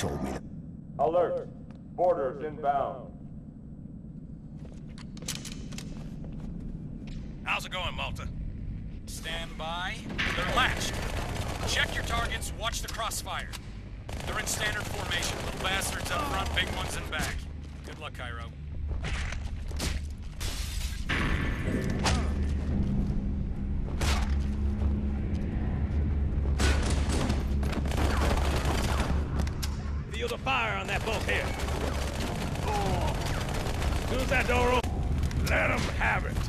told me that. Alert! Boarders inbound. How's it going, Malta? Stand by. They're latched. Check your targets, watch the crossfire. They're in standard formation. Little bastards up front, big ones in back. Good luck, Cairo. Feel the fire on that bulkhead. As soon as that door opens, let them have it.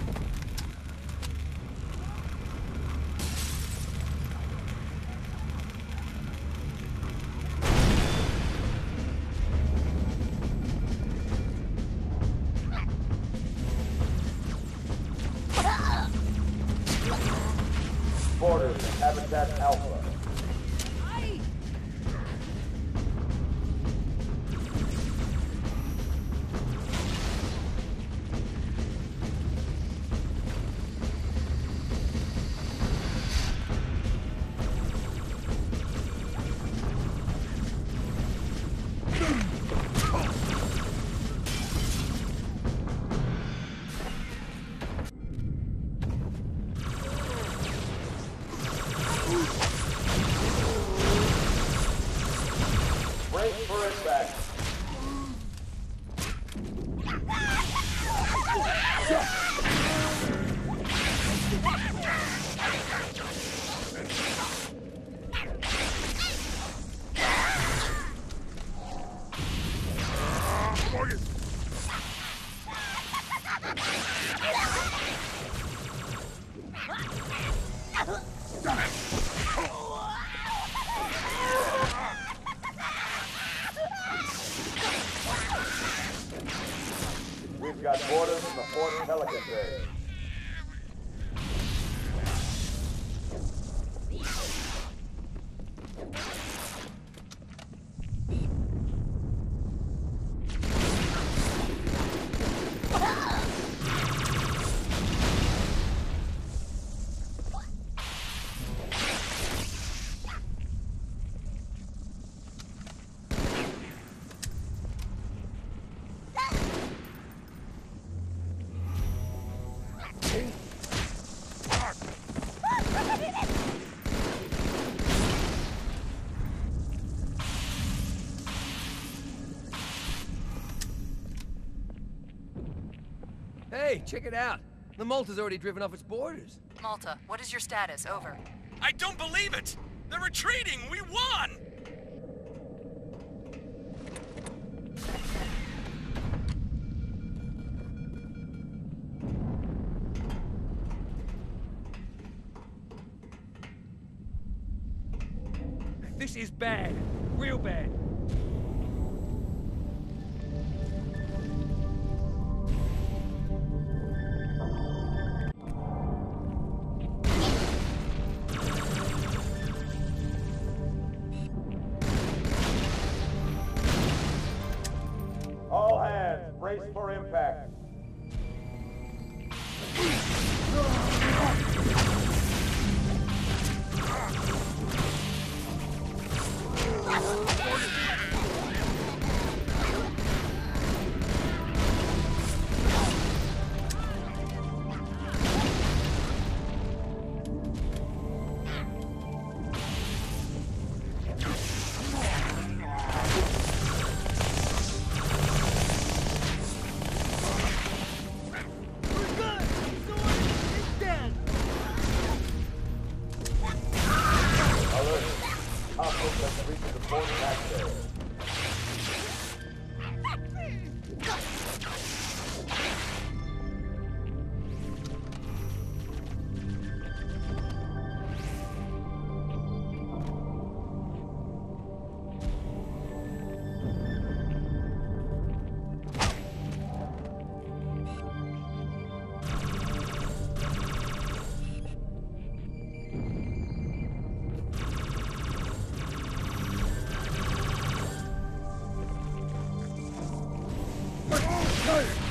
Brace for Hey, check it out. The Malta's already driven off its boarders. Malta, what is your status? Over. I don't believe it! They're retreating! We won! This is bad. Real bad. Brace for impact. Yeah.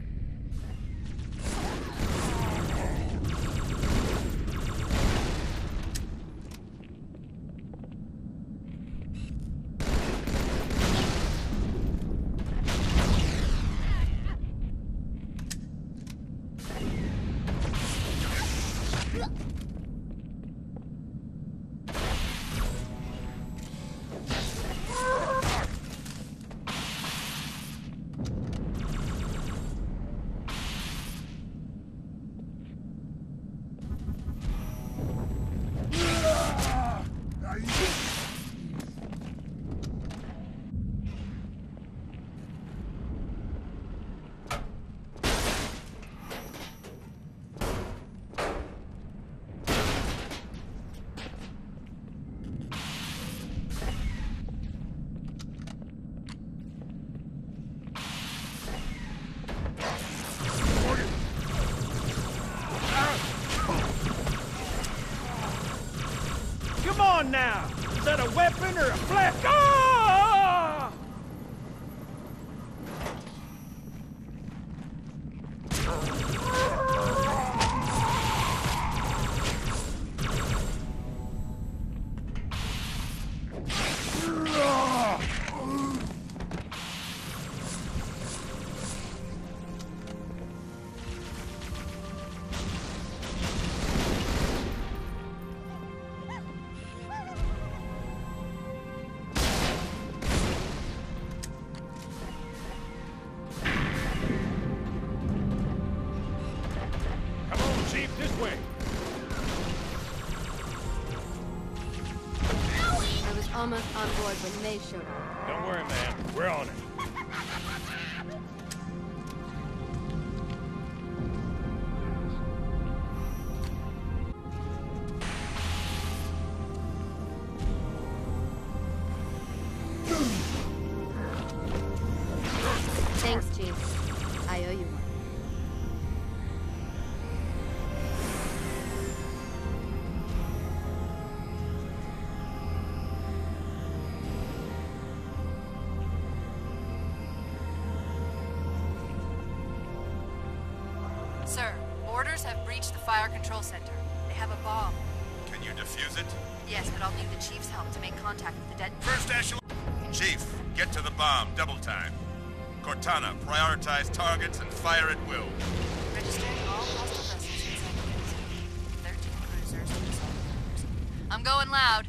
Now! Is that a weapon or a flash? Ah! Almost on board when they showed up. Don't worry, man. We're on it. Orders have breached the fire control center. They have a bomb. Can you defuse it? Yes, but I'll need the Chief's help to make contact with the dead. First echelon. Chief, get to the bomb, double time. Cortana, prioritize targets and fire at will. Registering all hostile vessels inside the Athens. 13 cruisers, two assault cruisers. I'm going loud.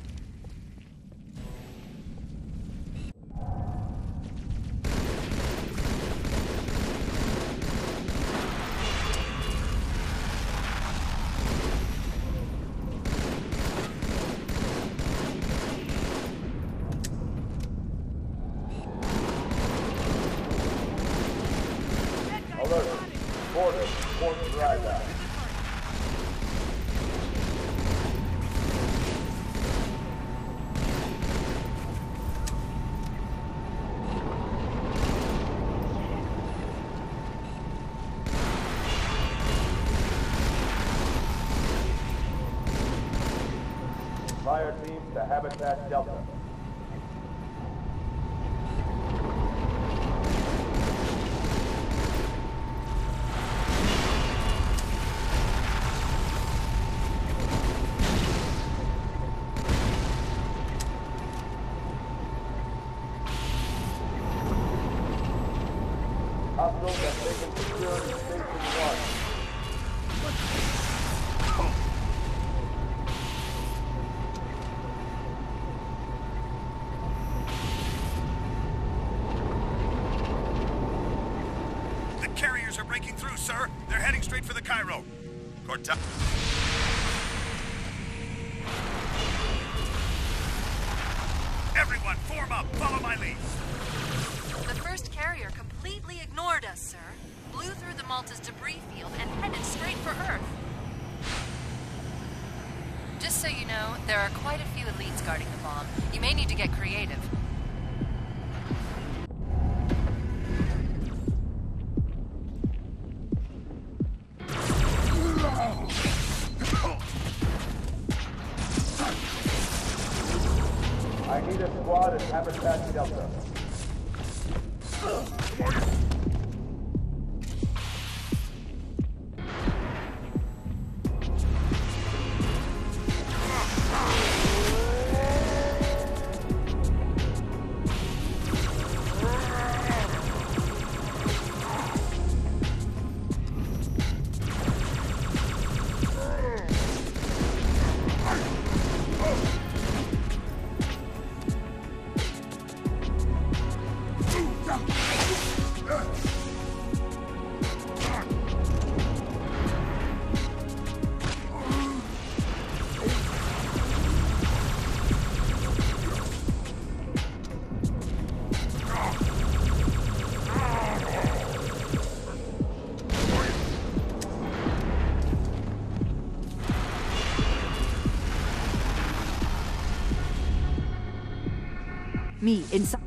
To Habitat Delta. Hostiles have taken security station one. The carriers are breaking through, sir. They're heading straight for the Cairo. Cortana. Everyone, form up. Follow my lead. The first carrier completely ignored us, sir. Blew through the Malta's debris field and headed straight for Earth. Just so you know, there are quite a few elites guarding the bomb. You may need to get creative. Meet a squad at Habitat Delta. Me inside.